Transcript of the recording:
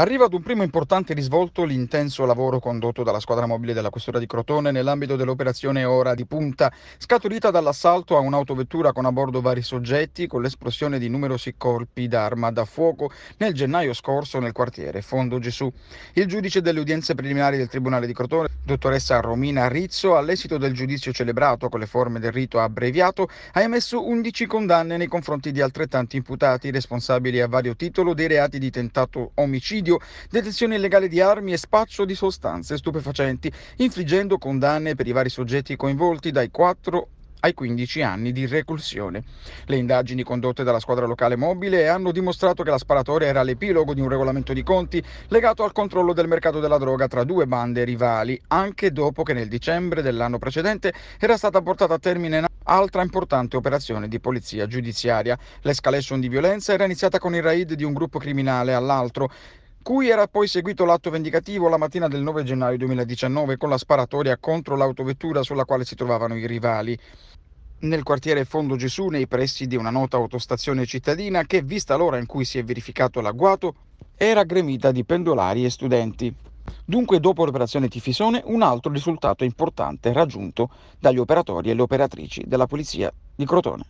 Arriva ad un primo importante risvolto l'intenso lavoro condotto dalla squadra mobile della Questura di Crotone nell'ambito dell'operazione Ora di Punta, scaturita dall'assalto a un'autovettura con a bordo vari soggetti con l'esplosione di numerosi colpi d'arma da fuoco nel gennaio scorso nel quartiere Fondo Gesù. Il giudice delle udienze preliminari del Tribunale di Crotone, dottoressa Romina Rizzo, all'esito del giudizio celebrato con le forme del rito abbreviato, ha emesso 11 condanne nei confronti di altrettanti imputati responsabili a vario titolo dei reati di tentato omicidio omicidio, detenzione illegale di armi e spaccio di sostanze stupefacenti, infliggendo condanne per i vari soggetti coinvolti dai 4 ai 15 anni di reclusione. Le indagini condotte dalla squadra locale mobile hanno dimostrato che la sparatoria era l'epilogo di un regolamento di conti legato al controllo del mercato della droga tra due bande rivali, anche dopo che nel dicembre dell'anno precedente era stata portata a termine altra importante operazione di polizia giudiziaria. L'escalation di violenza era iniziata con il raid di un gruppo criminale all'altro cui era poi seguito l'atto vendicativo la mattina del 9 gennaio 2019 con la sparatoria contro l'autovettura sulla quale si trovavano i rivali nel quartiere Fondo Gesù, nei pressi di una nota autostazione cittadina che, vista l'ora in cui si è verificato l'agguato, era gremita di pendolari e studenti. Dunque, dopo l'operazione Tifisone, un altro risultato importante raggiunto dagli operatori e le operatrici della polizia di Crotone.